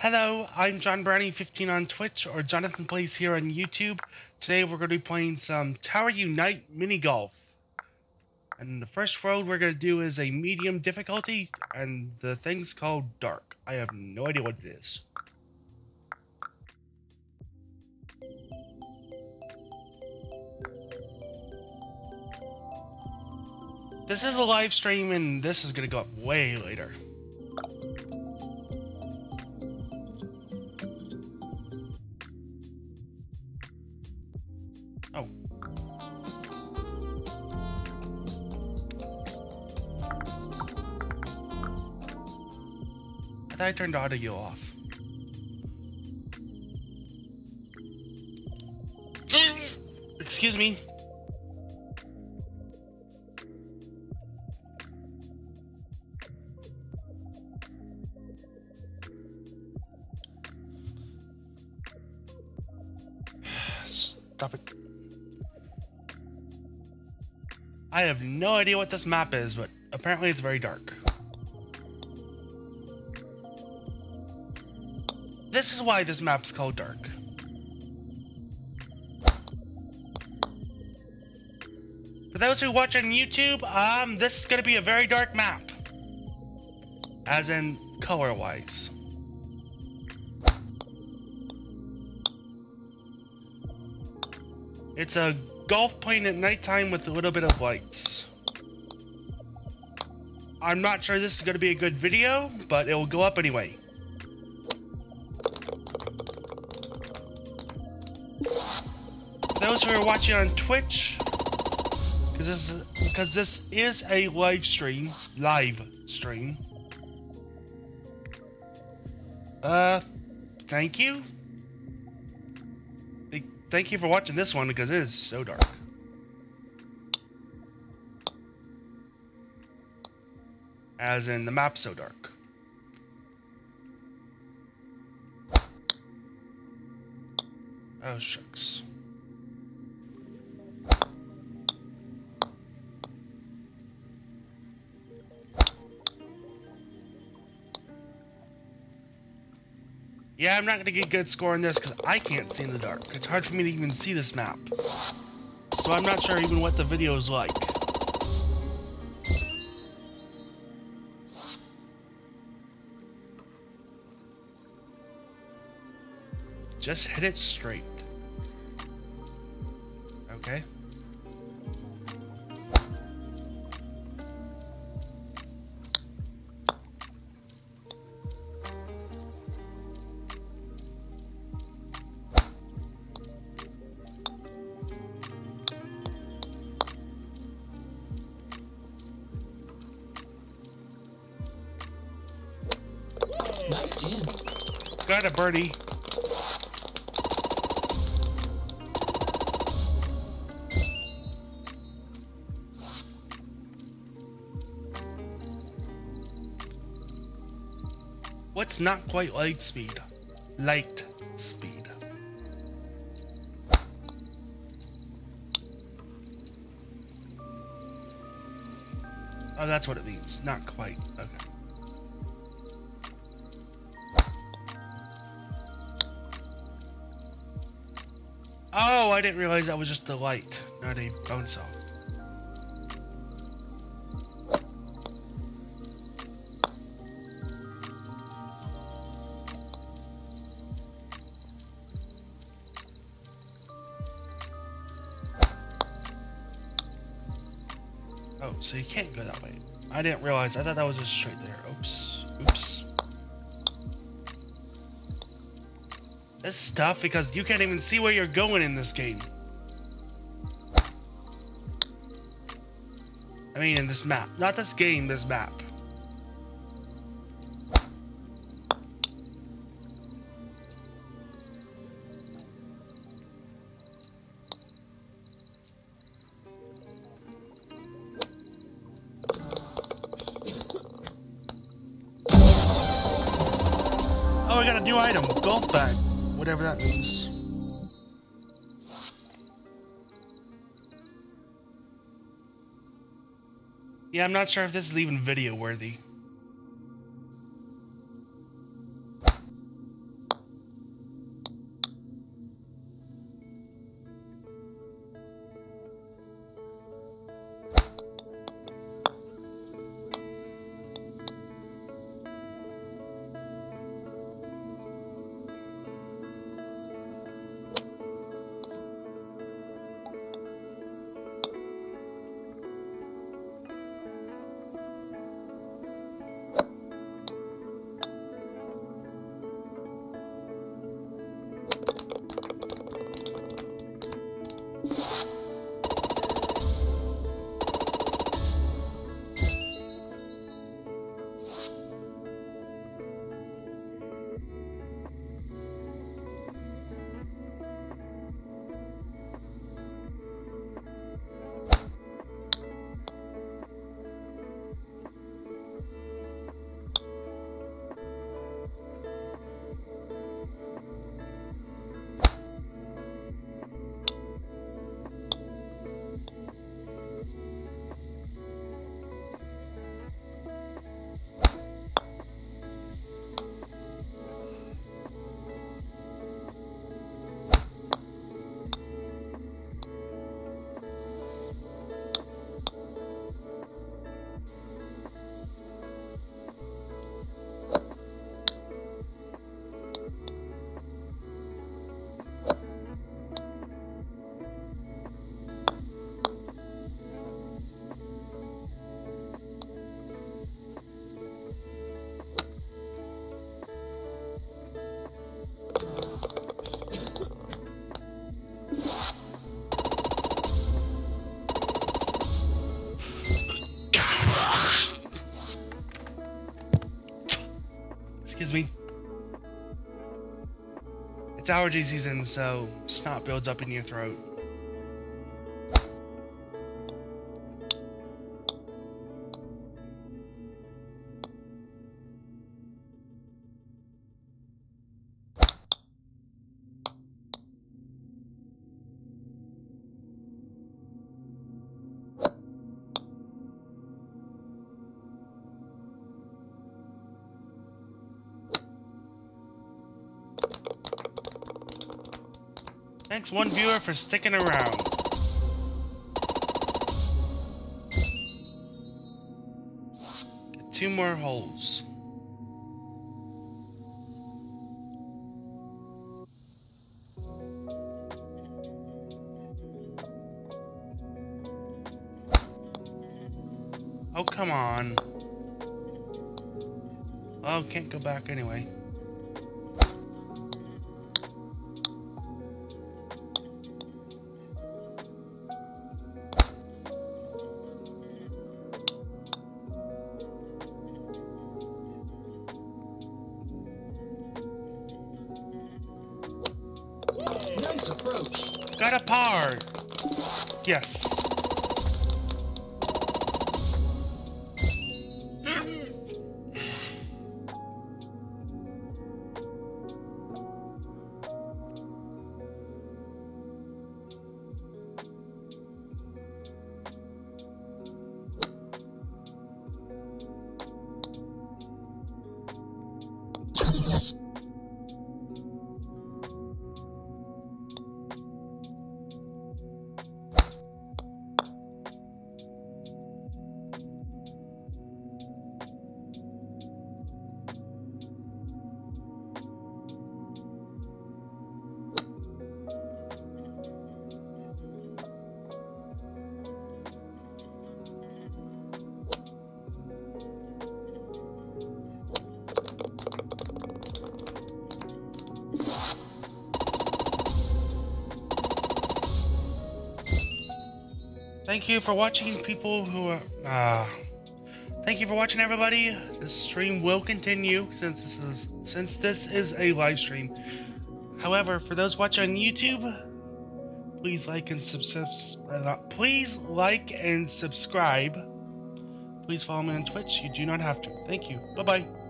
Hello, I'm John Brownie15 on Twitch or Jonathan Plays here on YouTube. Today we're going to be playing some Tower Unite mini golf. And the first road we're going to do is a medium difficulty, and the thing's called Dark. I have no idea what it is. This is a live stream, and this is going to go up way later. Thought I turned audio off. Excuse me. Stop it. I have no idea what this map is, but apparently it's very dark. This is why this map's called Dark. For those who watch on YouTube, um, this is going to be a very dark map. As in, color-wise. It's a golf playing at nighttime with a little bit of lights. I'm not sure this is going to be a good video, but it will go up anyway. Those who are watching on Twitch, because this is, because this is a live stream, live stream. Uh, thank you. Thank you for watching this one because it is so dark. As in the map so dark. Oh shucks. Yeah, I'm not going to get good score on this because I can't see in the dark. It's hard for me to even see this map. So I'm not sure even what the video is like. Just hit it straight. Okay. Got a birdie. What's not quite light speed? Light speed. Oh, that's what it means. Not quite. Okay. Oh, I didn't realize that was just the light, not a bounce off. Oh, so you can't go that way. I didn't realize. I thought that was just straight there. Oops. This is tough because you can't even see where you're going in this game. I mean, in this map. Not this game, this map. Oh, I got a new item. Golf bag. Whatever that means. Yeah, I'm not sure if this is even video worthy. me. It's allergy season, so snot builds up in your throat. Thanks one viewer for sticking around. Two more holes. Oh, come on. Oh, can't go back anyway. Nice approach. Got a par. Yes. Thank you for watching, people who are. Uh, thank you for watching, everybody. This stream will continue since this is since this is a live stream. However, for those watching on YouTube, please like and subscribe. Uh, please like and subscribe. Please follow me on Twitch. You do not have to. Thank you. Bye bye.